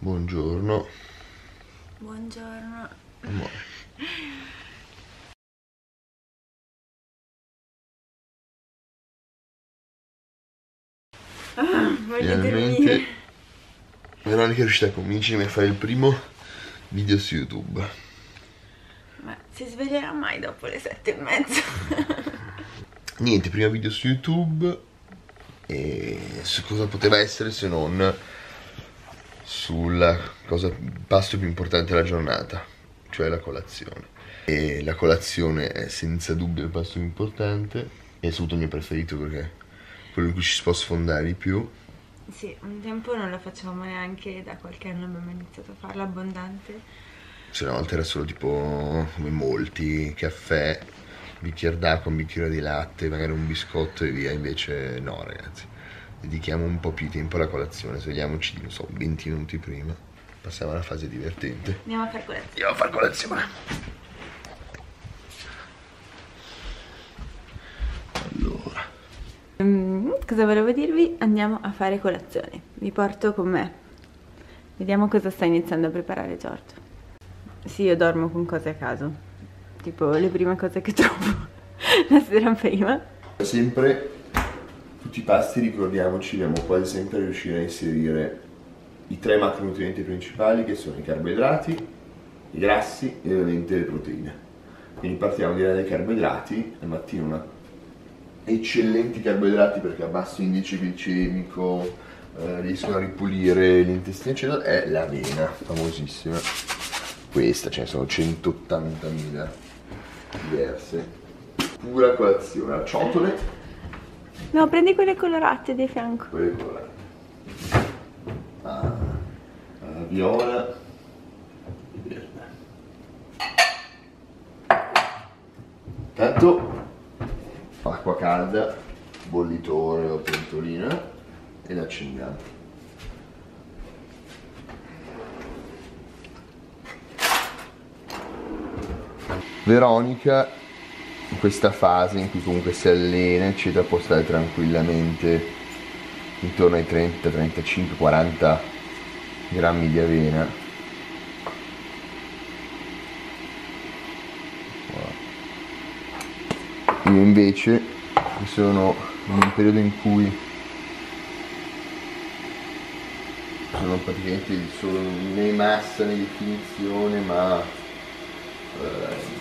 Buongiorno. Buongiorno. Amore. Ah, Finalmente. Veronica è riuscita a convincermi a fare il primo video su YouTube. Ma si sveglierà mai dopo le sette e mezza? Niente, primo video su YouTube e su cosa poteva essere se non sulla cosa, pasto più importante della giornata, cioè la colazione. E la colazione è senza dubbio il pasto più importante, è assoluto il mio preferito perché è quello in cui ci si può sfondare di più. sì, un tempo non la facevamo neanche, da qualche anno abbiamo iniziato a farla abbondante. Se una volta era solo tipo come molti, caffè, bicchiere d'acqua, un bicchiere di latte, magari un biscotto e via, invece no ragazzi. Dedichiamo un po' più di tempo alla colazione, svegliamoci, non so, 20 minuti prima. Passiamo alla fase divertente. Andiamo a fare colazione. Andiamo a fare colazione. Allora, Mm, cosa volevo dirvi? Andiamo a fare colazione. Vi porto con me. Vediamo cosa sta iniziando a preparare Giorgio. Sì, io dormo con cose a caso. Tipo le prime cose che trovo la sera prima. sempre tutti i pasti ricordiamoci, dobbiamo quasi sempre riuscire a inserire i tre macronutrienti principali che sono i carboidrati, i grassi e ovviamente le proteine. Quindi partiamo direi dai carboidrati, al mattino una eccellenti carboidrati perché a basso indice glicemico eh, riescono a ripulire l'intestino eccetera, è l'avena, famosissima. Questa, ce ne sono 180.000 diverse. Pura colazione, a ciotole, No, prendi quelle colorate di fianco. quelle colorate. Ah, ah, viola e verde. Tanto acqua calda, bollitore o pentolina e l'accendiamo. Veronica in questa fase in cui comunque si allena eccetera può stare tranquillamente intorno ai 30, 35, 40 grammi di avena. Io invece sono in un periodo in cui sono praticamente solo né massa né definizione ma ehm,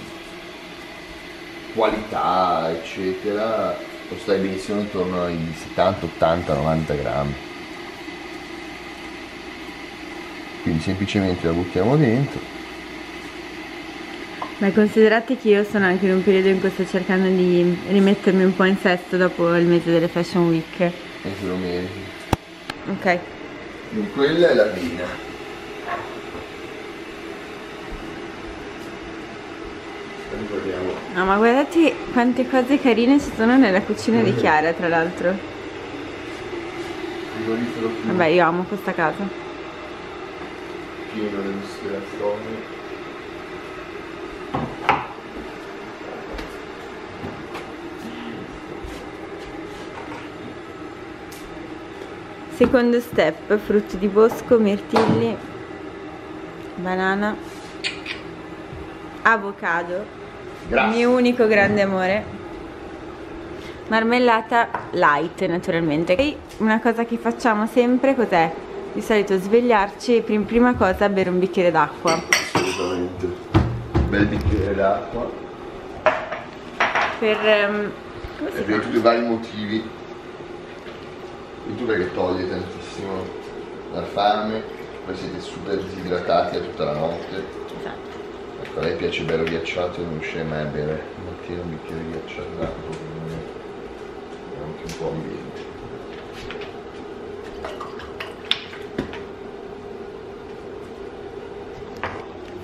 qualità, eccetera, lo stai benissimo intorno ai 70, 80, 90 grammi. Quindi semplicemente la buttiamo dentro. Ma considerate che io sono anche in un periodo in cui sto cercando di rimettermi un po' in sesto dopo il mese delle Fashion Week. E se lo meriti. Ok. Quella è la vina. No, ma guardate quante cose carine ci sono nella cucina di Chiara, tra l'altro. Vabbè, io amo questa casa. pieno di ispirazioni. Secondo step, frutti di bosco, mirtilli, banana, avocado, il Grazie. mio unico grande amore, marmellata light naturalmente. E una cosa che facciamo sempre cos'è? Di solito svegliarci e prim- prima cosa bere un bicchiere d'acqua. Assolutamente. Un bel bicchiere d'acqua. Per... come si Per tutti i vari motivi. YouTube che toglie tantissimo dal fame, poi siete super disidratati a tutta la notte. Esatto. A lei piace bello ghiacciato e non riuscirei mai a bere al mattino un bicchiere di ghiacciato anche un po' ambiente.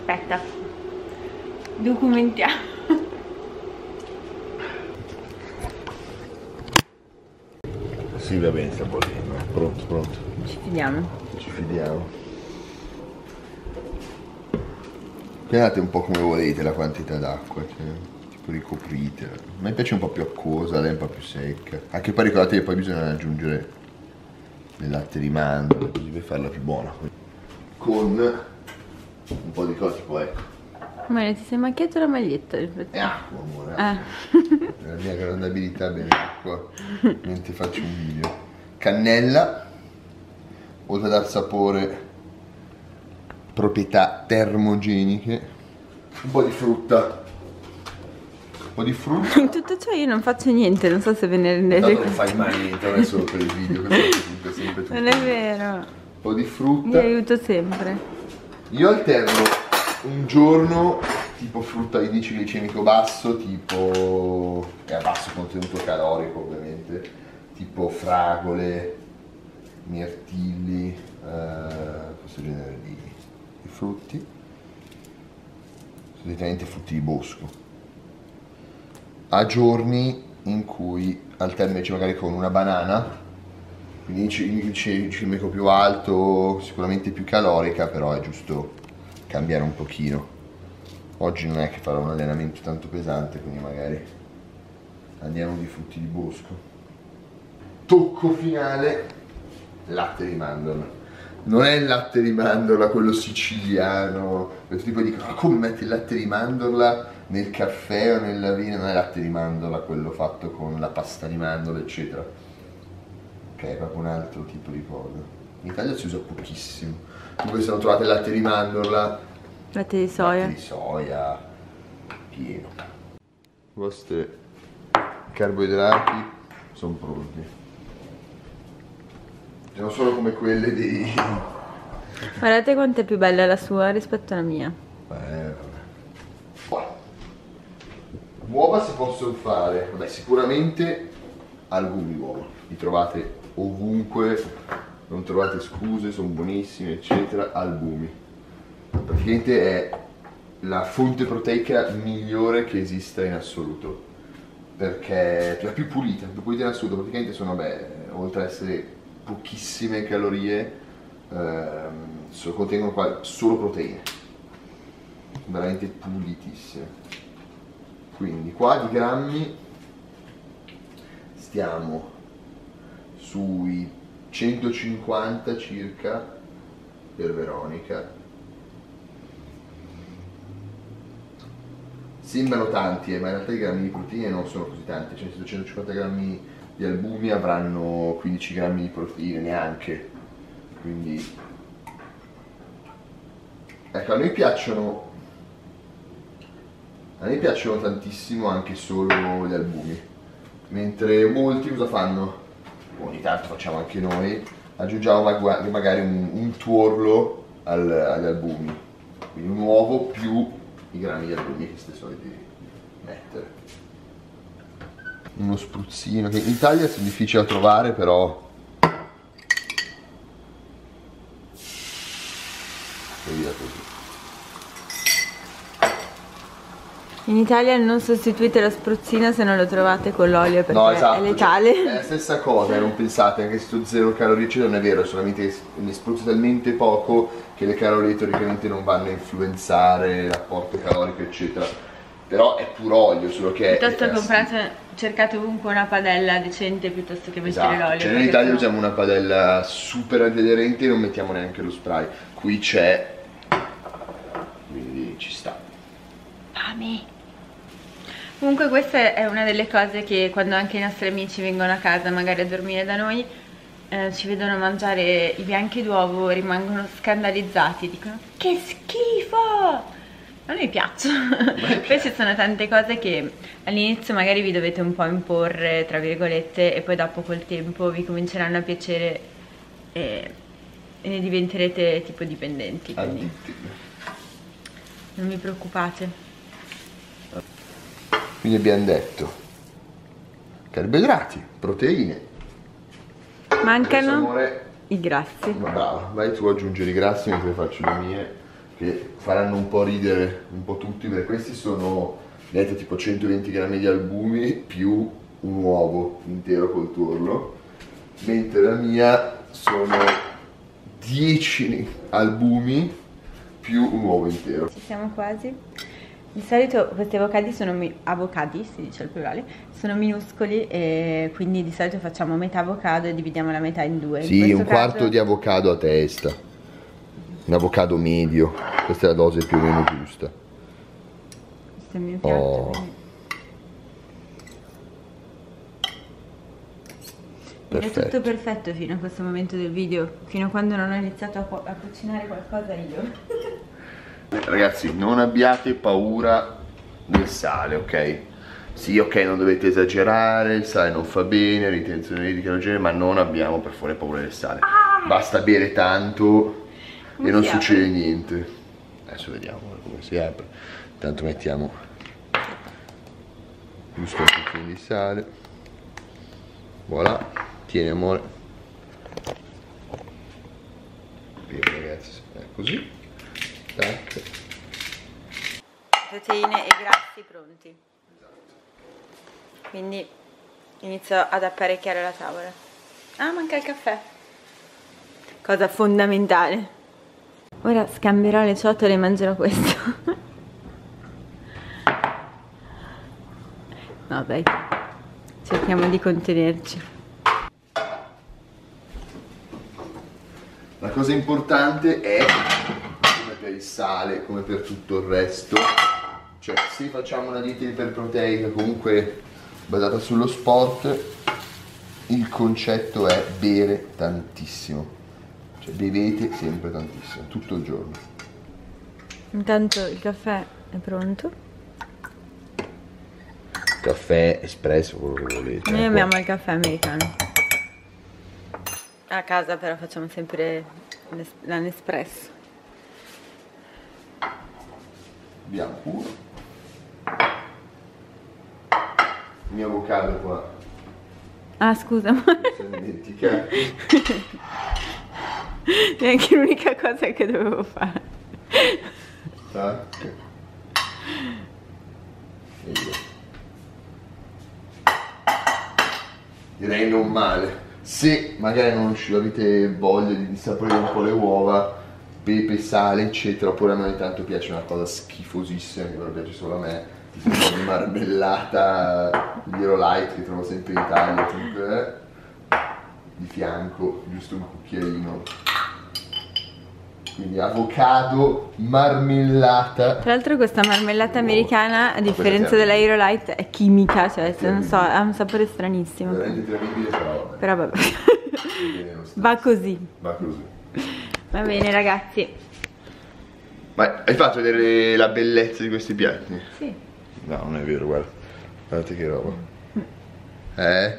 Aspetta. Documentiamo. Sì, va bene, sta bollendo. Pronto, pronto. Ci fidiamo. Ci fidiamo. Pigliate un po' come volete la quantità d'acqua, cioè, tipo ricoprite. A me piace un po' più acquosa, lei è un po' più secca. Anche poi ricordate che poi bisogna aggiungere del latte di mandorle, così per farla più buona. con un po' di cose tipo ecco Maria ti sei macchiato la maglietta è acqua amore Ah. è la mia grande abilità bene acqua mentre faccio un video cannella oltre a dar sapore proprietà termogeniche un po' di frutta un po' di frutta In tutto ciò io non faccio niente, non so se ve ne rendete Tanto non conto. fai mai niente, non è solo per il video, è sempre, tutto. Non è vero. Un po' di frutta. aiuto sempre. Io alterno un giorno tipo frutta di indice glicemico basso, tipo che ha basso contenuto calorico ovviamente, tipo fragole, mirtilli, eh, questo genere di frutti, solitamente frutti di bosco. A giorni in cui alterno invece magari con una banana, quindi indice glicemico più alto, sicuramente più calorica, però è giusto cambiare un pochino. Oggi non è che farò un allenamento tanto pesante, quindi magari andiamo di frutti di bosco. Tocco finale, latte di mandorla. Non è il latte di mandorla, quello siciliano, questo tipo di ma come metti il latte di mandorla nel caffè o nella vina? Non è latte di mandorla, quello fatto con la pasta di mandorla, eccetera. Ok, è proprio un altro tipo di cosa. In Italia si usa pochissimo. Comunque se non trovate il latte di mandorla, Latte di soia. di soia pieno. I vostri carboidrati sono pronti. Sono solo come quelle di... Guardate quanto è più bella la sua rispetto alla mia. Eh, vabbè. Uova si possono fare, vabbè sicuramente albumi uova, li trovate ovunque, non trovate scuse, sono buonissimi eccetera, albumi. Praticamente è la fonte proteica migliore che esista in assoluto, perché è la più pulita, più pulita in assoluto, praticamente sono, beh, oltre ad essere pochissime calorie, ehm, so- contengono solo proteine veramente pulitissime. Quindi qua di grammi stiamo sui 150 circa per Veronica. Sembrano tanti, eh, ma in realtà i grammi di proteine non sono così tanti, cioè 150 grammi di albumi avranno 15 grammi di proteine neanche. Quindi Ecco, a noi piacciono. A noi piacciono tantissimo anche solo gli albumi. Mentre molti cosa fanno? Ogni tanto facciamo anche noi. Aggiungiamo magari un, un tuorlo al- agli albumi. Quindi un uovo più i grammi di albumi che siete soliti mettere. Uno spruzzino che in Italia è difficile da trovare, però. E via così. In Italia non sostituite lo spruzzino se non lo trovate con l'olio perché No, esatto. è letale. cioè, è la stessa cosa, eh, non pensate, anche se sto zero calorie eccetera, non è vero, solamente ne spruzzo talmente poco che le calorie teoricamente non vanno a influenzare l'apporto calorico, eccetera. Però è pur olio, solo che è. Piuttosto è- comprate, cercate ovunque una padella decente piuttosto che mettere Esatto. l'olio. Cioè, noi in Italia sennò- usiamo una padella super aderente e non mettiamo neanche lo spray. Qui c'è. Quindi ci sta. Fame. Comunque questa è una delle cose che quando anche i nostri amici vengono a casa magari a dormire da noi eh, ci vedono mangiare i bianchi d'uovo rimangono scandalizzati dicono che schifo a noi piacciono. Poi ci sono tante cose che all'inizio magari vi dovete un po' imporre tra virgolette e poi dopo col tempo vi cominceranno a piacere e, e ne diventerete tipo dipendenti quindi. Non vi preoccupate. Quindi abbiamo detto carboidrati, proteine. Mancano i grassi. Ma brava, vai tu a aggiungere i grassi mentre faccio le mie, che faranno un po' ridere un po' tutti, perché questi sono vedete, tipo 120 grammi di albumi più un uovo intero col tuorlo, mentre la mia sono 10 albumi più un uovo intero. Ci siamo quasi. Di solito questi avocadi sono avocadi, si dice al plurale, sono minuscoli e quindi di solito facciamo metà avocado e dividiamo la metà in due. In Sì, questo un quarto caso- di avocado a testa. Un avocado medio, questa è la dose più o meno giusta. Questo è il mio piatto. Oh. Era tutto perfetto fino a questo momento del video, fino a quando non ho iniziato a, a cucinare qualcosa io. Ragazzi, non abbiate paura del sale, ok? Sì, ok, non dovete esagerare, il sale non fa bene, ritenzione idrica non genere, ma non abbiamo per favore paura del sale. Basta bere tanto Come e non apre? succede niente. Adesso vediamo come si apre. Intanto mettiamo giusto un pochino di sale. Voilà, tieni amore. Bene ragazzi, è così. Tac. Proteine e grassi pronti. Quindi inizio ad apparecchiare la tavola. Ah, manca il caffè. Cosa fondamentale. Ora scambierò le ciotole e mangerò questo. no, dai. Cerchiamo di contenerci. La cosa importante è, come per il sale, come per tutto il resto, cioè se facciamo una dieta iperproteica comunque basata sullo sport, il concetto è bere tantissimo. Cioè bevete sempre tantissimo, tutto il giorno. Intanto il caffè è pronto. Caffè, espresso, quello che volete. Noi amiamo il caffè americano. A casa però facciamo sempre l'es- la Nespresso. Abbiamo pure. Il mio avocado qua, Ah scusa, ma se ne dimentica. neanche l'unica cosa che dovevo fare. Tac. Direi non male. Se magari non ci avete voglia di insaporire un po' le uova, pepe, sale, eccetera, oppure a me tanto piace una cosa schifosissima che però piace solo a me, tipo di marmellata Zero Light che trovo sempre in Italia, eh, di fianco, giusto un cucchiaino. Quindi avocado, marmellata. Tra l'altro questa marmellata americana, a differenza Quella della Hero Light, è chimica, cioè non so, ha un sapore stranissimo. Veramente terribile, però vabbè. Però vabbè. Va così. Va così. Va bene ragazzi. Ma hai fatto vedere la bellezza di questi piatti? Sì. No, non è vero, guarda. Guardate che roba. Eh?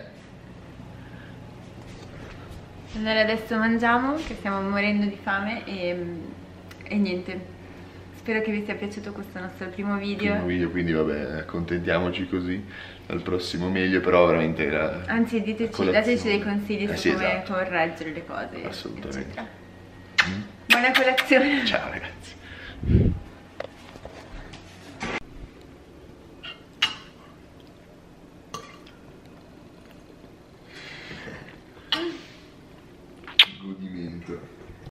Allora adesso mangiamo, che stiamo morendo di fame e, e niente. Spero che vi sia piaciuto questo nostro primo video. Primo video, quindi vabbè, accontentiamoci così. Al prossimo meglio, però veramente era... Anzi, diteci, dateci dei consigli Eh su sì, come esatto. correggere le cose. Assolutamente. eccetera. Buona colazione. Ciao ragazzi.